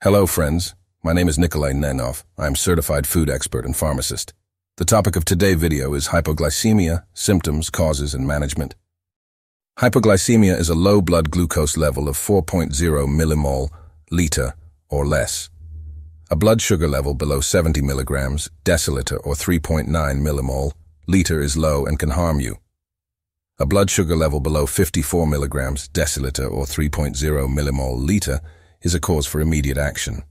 Hello, friends. My name is Nikolay Nenov. I am certified food expert and pharmacist. The topic of today's video is hypoglycemia, symptoms, causes, and management. Hypoglycemia is a low blood glucose level of 4.0 millimole liter or less. A blood sugar level below 70 milligrams deciliter or 3.9 millimole liter is low and can harm you. A blood sugar level below 54 milligrams deciliter or 3.0 millimole liter is a cause for immediate action.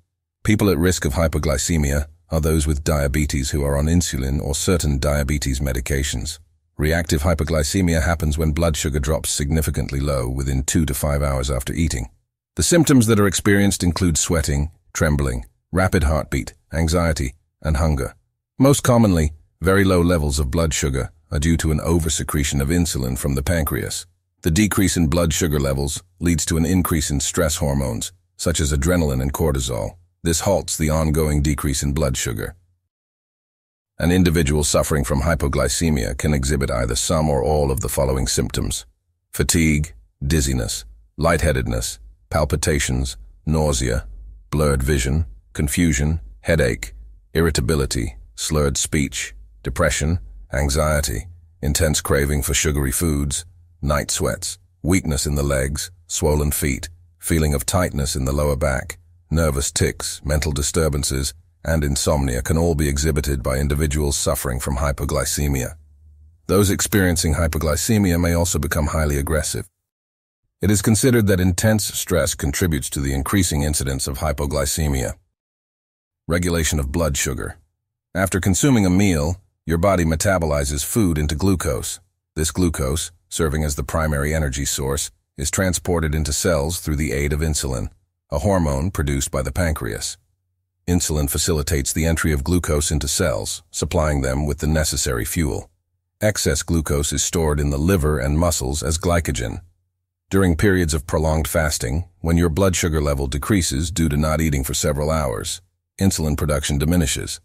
People at risk of hypoglycemia are those with diabetes who are on insulin or certain diabetes medications. Reactive hypoglycemia happens when blood sugar drops significantly low within two to five hours after eating. The symptoms that are experienced include sweating, trembling, rapid heartbeat, anxiety, and hunger. Most commonly, very low levels of blood sugar are due to an oversecretion of insulin from the pancreas. The decrease in blood sugar levels leads to an increase in stress hormones, such as adrenaline and cortisol. This halts the ongoing decrease in blood sugar. An individual suffering from hypoglycemia can exhibit either some or all of the following symptoms. Fatigue, dizziness, lightheadedness, palpitations, nausea, blurred vision, confusion, headache, irritability, slurred speech, depression, anxiety, intense craving for sugary foods, night sweats, weakness in the legs, swollen feet, feeling of tightness in the lower back, nervous tics, mental disturbances, and insomnia can all be exhibited by individuals suffering from hypoglycemia. Those experiencing hypoglycemia may also become highly aggressive. It is considered that intense stress contributes to the increasing incidence of hypoglycemia. Regulation of blood sugar. After consuming a meal, your body metabolizes food into glucose. This glucose, serving as the primary energy source, is transported into cells through the aid of insulin, a hormone produced by the pancreas. Insulin facilitates the entry of glucose into cells, supplying them with the necessary fuel. Excess glucose is stored in the liver and muscles as glycogen. During periods of prolonged fasting, when your blood sugar level decreases due to not eating for several hours, insulin production diminishes.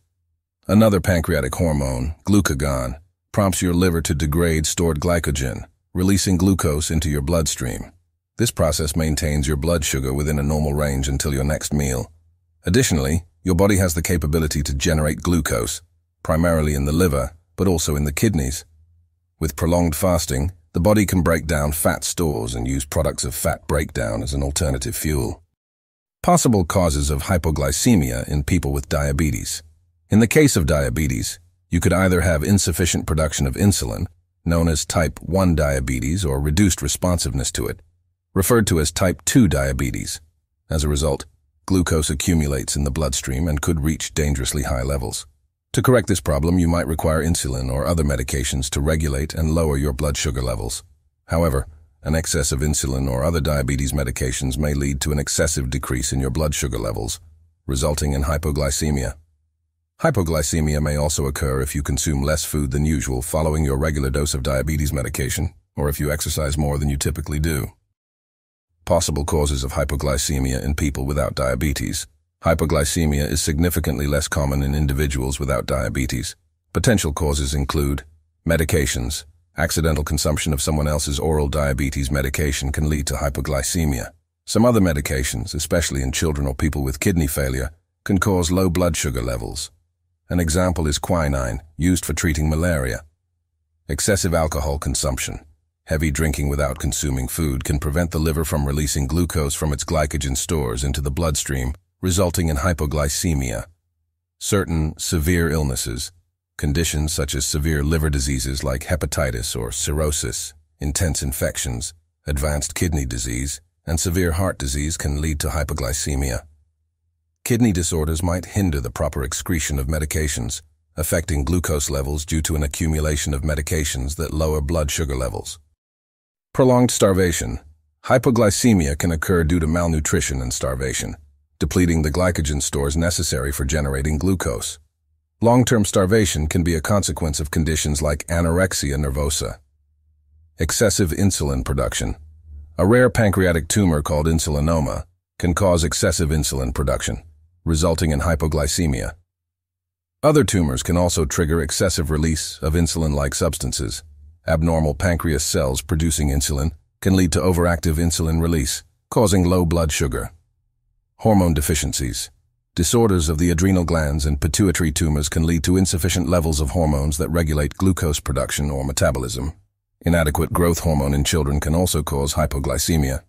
Another pancreatic hormone, glucagon, prompts your liver to degrade stored glycogen, releasing glucose into your bloodstream. This process maintains your blood sugar within a normal range until your next meal. Additionally, your body has the capability to generate glucose, primarily in the liver, but also in the kidneys. With prolonged fasting, the body can break down fat stores and use products of fat breakdown as an alternative fuel. Possible causes of hypoglycemia in people with diabetes. In the case of diabetes, you could either have insufficient production of insulin, known as type 1 diabetes or reduced responsiveness to it, referred to as type 2 diabetes. As a result, glucose accumulates in the bloodstream and could reach dangerously high levels. To correct this problem, you might require insulin or other medications to regulate and lower your blood sugar levels. However, an excess of insulin or other diabetes medications may lead to an excessive decrease in your blood sugar levels, resulting in hypoglycemia. Hypoglycemia may also occur if you consume less food than usual following your regular dose of diabetes medication, or if you exercise more than you typically do. Possible causes of hypoglycemia in people without diabetes. Hypoglycemia is significantly less common in individuals without diabetes. Potential causes include medications. Accidental consumption of someone else's oral diabetes medication can lead to hypoglycemia. Some other medications, especially in children or people with kidney failure, can cause low blood sugar levels. An example is quinine, used for treating malaria. Excessive alcohol consumption. Heavy drinking without consuming food can prevent the liver from releasing glucose from its glycogen stores into the bloodstream, resulting in hypoglycemia. Certain severe illnesses, conditions such as severe liver diseases like hepatitis or cirrhosis, intense infections, advanced kidney disease, and severe heart disease can lead to hypoglycemia. Kidney disorders might hinder the proper excretion of medications, affecting glucose levels due to an accumulation of medications that lower blood sugar levels. Prolonged starvation. Hypoglycemia can occur due to malnutrition and starvation, depleting the glycogen stores necessary for generating glucose. Long-term starvation can be a consequence of conditions like anorexia nervosa. Excessive insulin production. A rare pancreatic tumor called insulinoma can cause excessive insulin production resulting in hypoglycemia. Other tumors can also trigger excessive release of insulin-like substances. Abnormal pancreas cells producing insulin can lead to overactive insulin release, causing low blood sugar. Hormone deficiencies. Disorders of the adrenal glands and pituitary tumors can lead to insufficient levels of hormones that regulate glucose production or metabolism. Inadequate growth hormone in children can also cause hypoglycemia.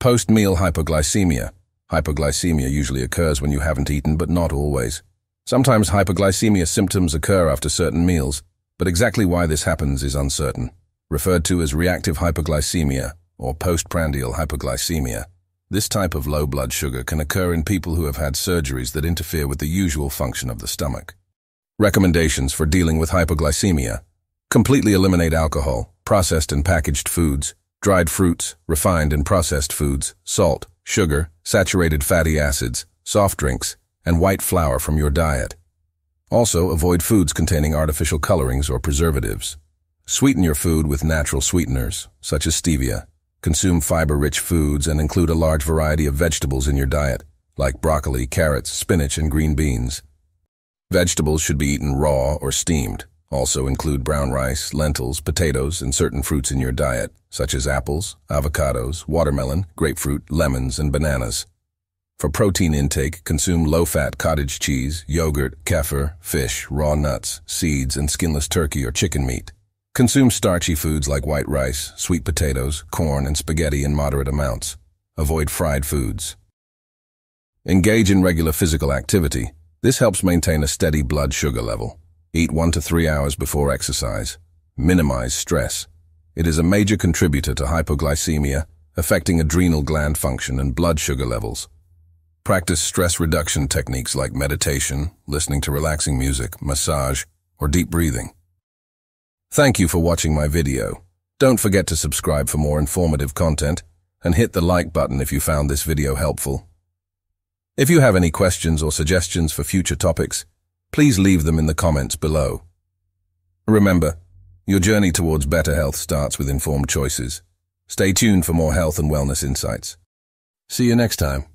Post-meal hypoglycemia. Hypoglycemia usually occurs when you haven't eaten, but not always. Sometimes hypoglycemia symptoms occur after certain meals, but exactly why this happens is uncertain. Referred to as reactive hypoglycemia or postprandial hypoglycemia. This type of low blood sugar can occur in people who have had surgeries that interfere with the usual function of the stomach. Recommendations for dealing with hypoglycemia. Completely eliminate alcohol, processed and packaged foods, dried fruits, refined and processed foods, salt, sugar, saturated fatty acids, soft drinks, and white flour from your diet. Also, avoid foods containing artificial colorings or preservatives. Sweeten your food with natural sweeteners, such as stevia, Consume fiber-rich foods and include a large variety of vegetables in your diet, like broccoli, carrots, spinach, and green beans. Vegetables should be eaten raw or steamed. Also include brown rice, lentils, potatoes, and certain fruits in your diet, such as apples, avocados, watermelon, grapefruit, lemons, and bananas. For protein intake, consume low-fat cottage cheese, yogurt, kefir, fish, raw nuts, seeds, and skinless turkey or chicken meat. Consume starchy foods like white rice, sweet potatoes, corn, and spaghetti in moderate amounts. Avoid fried foods. Engage in regular physical activity. This helps maintain a steady blood sugar level. Eat one to three hours before exercise. Minimize stress. It is a major contributor to hypoglycemia, affecting adrenal gland function and blood sugar levels. Practice stress reduction techniques like meditation, listening to relaxing music, massage, or deep breathing. Thank you for watching my video. Don't forget to subscribe for more informative content and hit the like button if you found this video helpful. If you have any questions or suggestions for future topics, please leave them in the comments below. Remember, your journey towards better health starts with informed choices. Stay tuned for more health and wellness insights. See you next time.